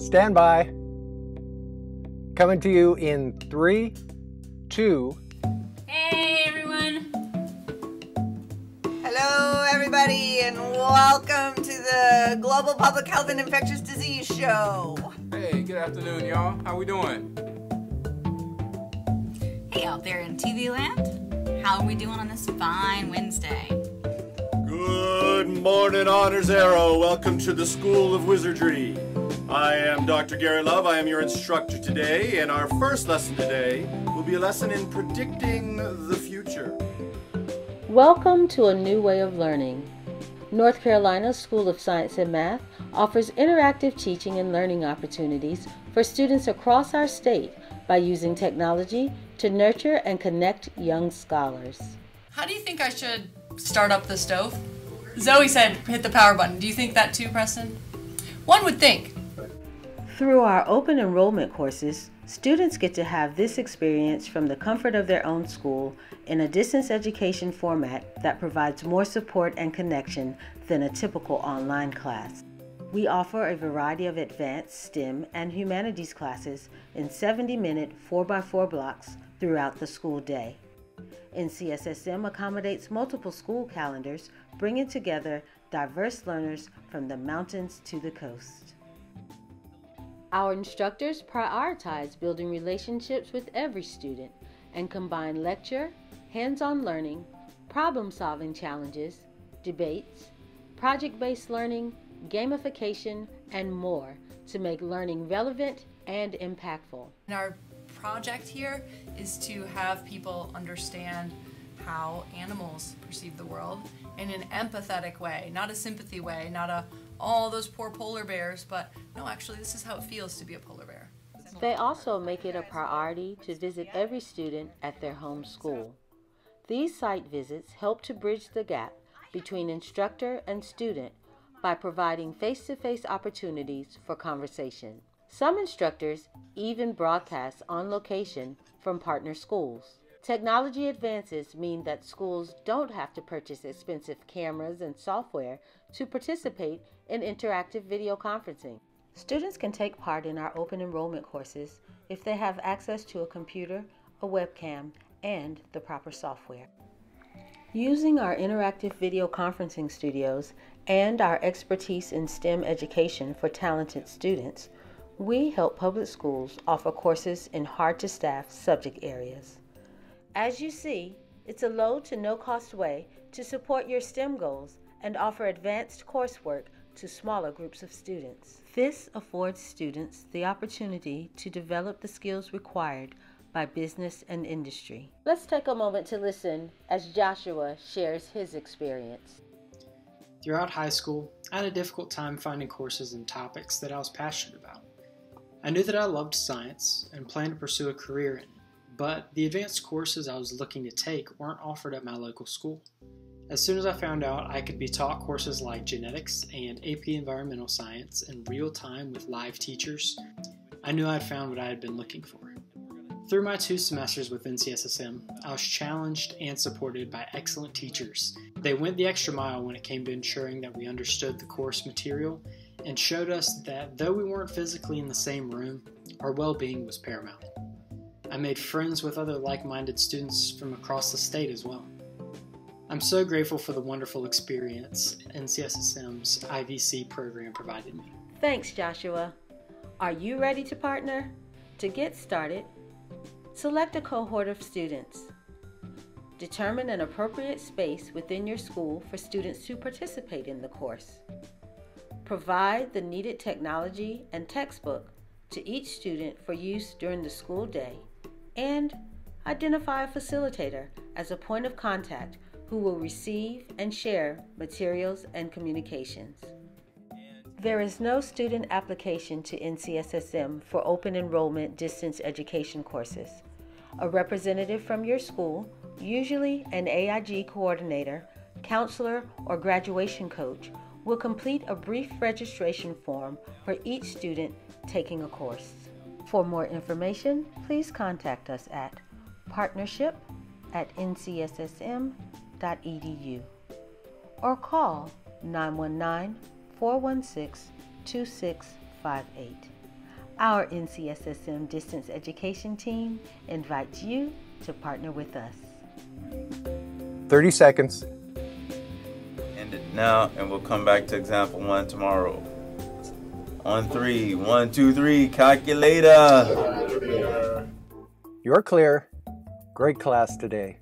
Stand by. Coming to you in three, two. Hey everyone! Hello, everybody, and welcome to the Global Public Health and Infectious Disease Show. Hey, good afternoon, y'all. How we doing? Hey out there in TV land! How are we doing on this fine Wednesday? Good morning, Honors Aero. Welcome to the School of Wizardry. I am Dr. Gary Love. I am your instructor today, and our first lesson today will be a lesson in predicting the future. Welcome to a new way of learning. North Carolina School of Science and Math offers interactive teaching and learning opportunities for students across our state by using technology to nurture and connect young scholars. How do you think I should start up the stove? Zoe said hit the power button. Do you think that too, Preston? One would think. Through our open enrollment courses, students get to have this experience from the comfort of their own school in a distance education format that provides more support and connection than a typical online class. We offer a variety of advanced STEM and humanities classes in 70 minute 4x4 blocks throughout the school day. NCSSM accommodates multiple school calendars, bringing together diverse learners from the mountains to the coast. Our instructors prioritize building relationships with every student and combine lecture, hands on learning, problem solving challenges, debates, project based learning, gamification, and more to make learning relevant and impactful. And our project here is to have people understand how animals perceive the world in an empathetic way, not a sympathy way, not a all those poor polar bears, but no, actually, this is how it feels to be a polar bear. They also make it a priority to visit every student at their home school. These site visits help to bridge the gap between instructor and student by providing face to face opportunities for conversation. Some instructors even broadcast on location from partner schools. Technology advances mean that schools don't have to purchase expensive cameras and software to participate in interactive video conferencing. Students can take part in our open enrollment courses if they have access to a computer, a webcam, and the proper software. Using our interactive video conferencing studios and our expertise in STEM education for talented students, we help public schools offer courses in hard to staff subject areas. As you see, it's a low to no cost way to support your STEM goals and offer advanced coursework to smaller groups of students. This affords students the opportunity to develop the skills required by business and industry. Let's take a moment to listen as Joshua shares his experience. Throughout high school, I had a difficult time finding courses and topics that I was passionate about. I knew that I loved science and planned to pursue a career in it, but the advanced courses I was looking to take weren't offered at my local school. As soon as I found out I could be taught courses like genetics and AP environmental science in real time with live teachers, I knew I'd found what I had been looking for. Through my two semesters with NCSSM, I was challenged and supported by excellent teachers. They went the extra mile when it came to ensuring that we understood the course material and showed us that though we weren't physically in the same room, our well being was paramount. I made friends with other like minded students from across the state as well. I'm so grateful for the wonderful experience NCSSM's IVC program provided me. Thanks, Joshua. Are you ready to partner? To get started, select a cohort of students. Determine an appropriate space within your school for students to participate in the course. Provide the needed technology and textbook to each student for use during the school day. And identify a facilitator as a point of contact who will receive and share materials and communications. There is no student application to NCSSM for open enrollment distance education courses. A representative from your school, usually an AIG coordinator, counselor, or graduation coach, will complete a brief registration form for each student taking a course. For more information, please contact us at partnership at ncssm.edu or call 919 416 2658. Our NCSSM distance education team invites you to partner with us. 30 seconds. End it now, and we'll come back to example one tomorrow. On three. One, two, three. Calculator. You're clear. Great class today.